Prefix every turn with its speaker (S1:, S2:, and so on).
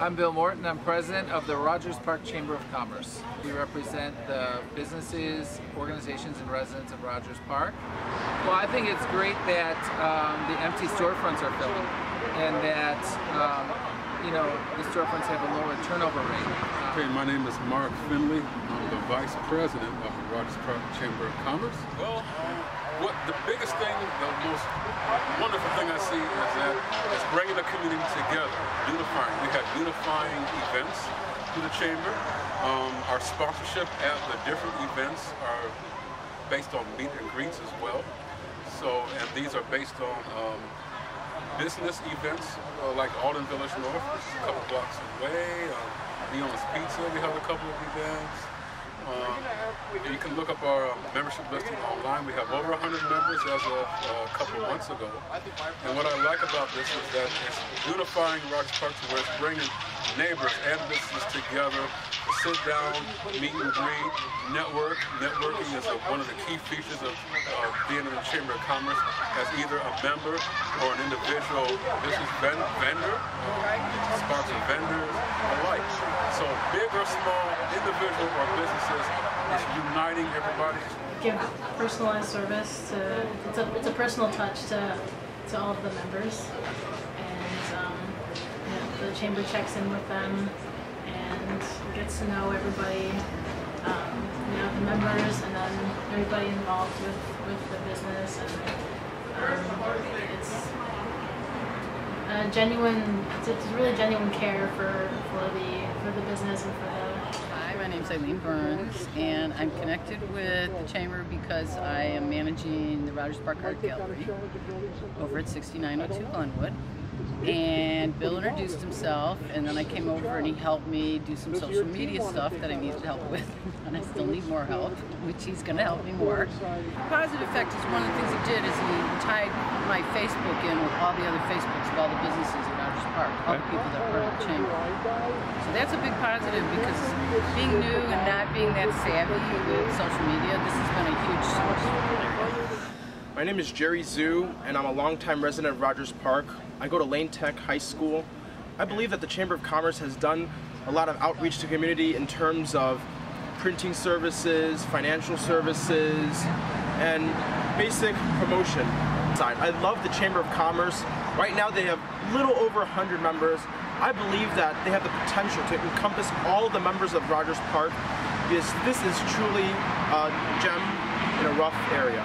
S1: I'm Bill Morton. I'm president of the Rogers Park Chamber of Commerce. We represent the businesses, organizations, and residents of Rogers Park. Well, I think it's great that um, the empty storefronts are filling and that um, you know the storefronts have a lower turnover rate.
S2: Okay, my name is Mark Finley. I'm the vice president of the Rogers Park Chamber of Commerce. Well, what the biggest thing, the most wonderful thing I see is that it's bringing the community together, unifying. We have unifying events to the chamber. Um, our sponsorship at the different events are based on meet and greets as well. So, and these are based on um, business events uh, like Alden Village North, which is a couple blocks away. Um, Neon's Pizza, we have a couple of events. Um, you can look up our um, membership listing online. We have over 100 members as of uh, a couple of months ago. And what I like about this is that it's unifying Rogers Park to where it's bringing neighbors and businesses together to sit down, meet and greet, network. Networking is a, one of the key features of uh, being in the Chamber of Commerce as either a member or an individual business vendor, uh, sponsor vendors, big or small, individual or businesses, is uniting everybody.
S3: Give personalized service to, it's a, it's a personal touch to, to all of the members. And um, you know, the chamber checks in with them and gets to know everybody, um, you know, the members and then everybody involved with, with the business. And um, it's genuine, it's, it's really genuine care for, for the for the business and for the.
S4: My name is Eileen Burns, and I'm connected with the Chamber because I am managing the Rogers Park Art Gallery over at 6902 Glenwood and Bill introduced himself and then I came over and he helped me do some social media stuff that I needed help with and I still need more help which he's going to help me more. Positive effect is one of the things he did is he tied my Facebook in with all the other Facebooks of all the businesses in Rogers Park, all the people that are part of the chamber. That's a big positive because being new and not being that savvy with social media, this has been a huge source.
S5: My name is Jerry Zhu, and I'm a longtime resident of Rogers Park. I go to Lane Tech High School. I believe that the Chamber of Commerce has done a lot of outreach to community in terms of printing services, financial services, and basic promotion. I love the Chamber of Commerce. Right now they have little over 100 members. I believe that they have the potential to encompass all the members of Rogers Park because this is truly a gem in a rough area.